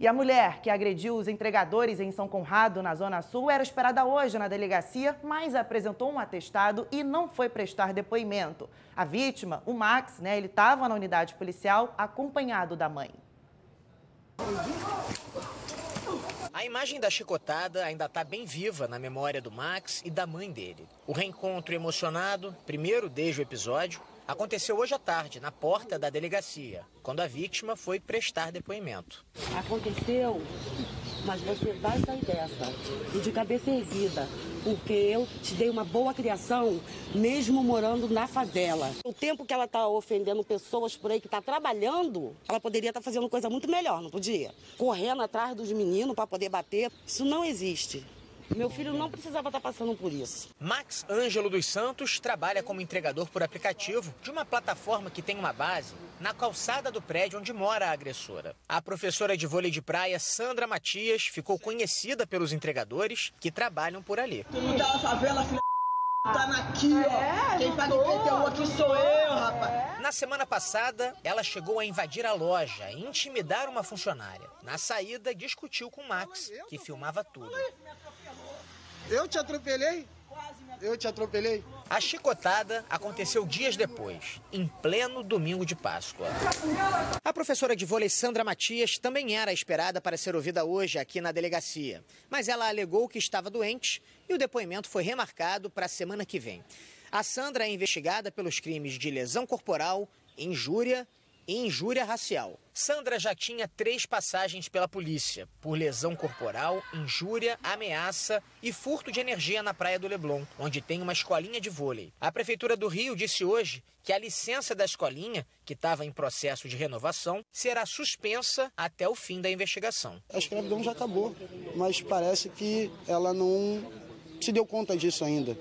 E a mulher que agrediu os entregadores em São Conrado, na Zona Sul, era esperada hoje na delegacia, mas apresentou um atestado e não foi prestar depoimento. A vítima, o Max, né, ele estava na unidade policial acompanhado da mãe. A imagem da chicotada ainda está bem viva na memória do Max e da mãe dele. O reencontro emocionado, primeiro desde o episódio, aconteceu hoje à tarde, na porta da delegacia, quando a vítima foi prestar depoimento. Aconteceu, mas você vai sair dessa e de cabeça erguida, porque eu te dei uma boa criação, mesmo morando na favela. O tempo que ela está ofendendo pessoas por aí que está trabalhando, ela poderia estar tá fazendo coisa muito melhor, não podia? Correndo atrás dos meninos para poder bater, isso não existe. Meu filho não precisava estar passando por isso. Max Ângelo dos Santos trabalha como entregador por aplicativo de uma plataforma que tem uma base na calçada do prédio onde mora a agressora. A professora de vôlei de praia, Sandra Matias, ficou conhecida pelos entregadores que trabalham por ali. Quem da favela, filha Tá aqui, ó. Quem paga IPTU aqui sou eu, rapaz. Na semana passada, ela chegou a invadir a loja e intimidar uma funcionária. Na saída, discutiu com Max, que filmava tudo. Eu te atropelei? Eu te atropelei? A chicotada aconteceu dias depois, em pleno domingo de Páscoa. A professora de vôlei Sandra Matias também era esperada para ser ouvida hoje aqui na delegacia, mas ela alegou que estava doente e o depoimento foi remarcado para a semana que vem. A Sandra é investigada pelos crimes de lesão corporal, injúria e injúria racial. Sandra já tinha três passagens pela polícia por lesão corporal, injúria, ameaça e furto de energia na praia do Leblon, onde tem uma escolinha de vôlei. A prefeitura do Rio disse hoje que a licença da escolinha, que estava em processo de renovação, será suspensa até o fim da investigação. A escravidão já acabou, mas parece que ela não se deu conta disso ainda.